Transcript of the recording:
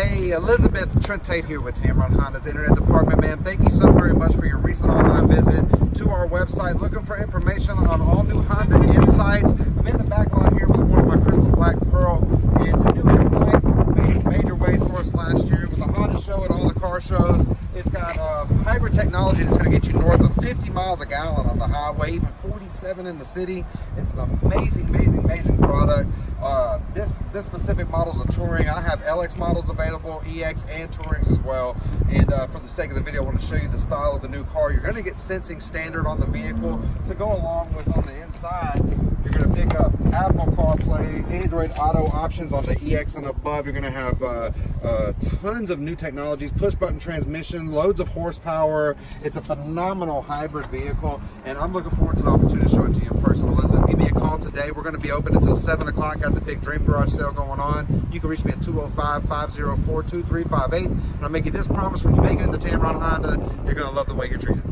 Hey, Elizabeth Trent Tate here with Tameron Honda's Internet Department, man. Thank you so very much for your recent online visit to our website, looking for information on all new Honda Insights. I'm in the back lot here with one of my Crystal Black Pearl, and the new Insight made major waves for us last year with the Honda show at all the car shows. It's got uh, hybrid technology that's going to get you north of 50 miles a gallon on the highway, even 47 in the city. It's an amazing, amazing, amazing product. Uh, this specific model is a Touring. I have LX models available, EX and Tourings as well. And uh, for the sake of the video, I want to show you the style of the new car. You're going to get sensing standard on the vehicle to go along with on the inside. You're going to pick up Apple CarPlay, Android Auto options on the EX and above. You're going to have uh, uh, tons of new technologies, push button transmission, loads of horsepower. It's a phenomenal hybrid vehicle, and I'm looking forward to the opportunity to show it to you in person, Elizabeth. Give me a call today. We're going to be open until 7 o'clock at the big Dream Garage sale going on. You can reach me at 205-504-2358, and I'll make you this promise when you make it into Tameron Honda, you're going to love the way you're treated.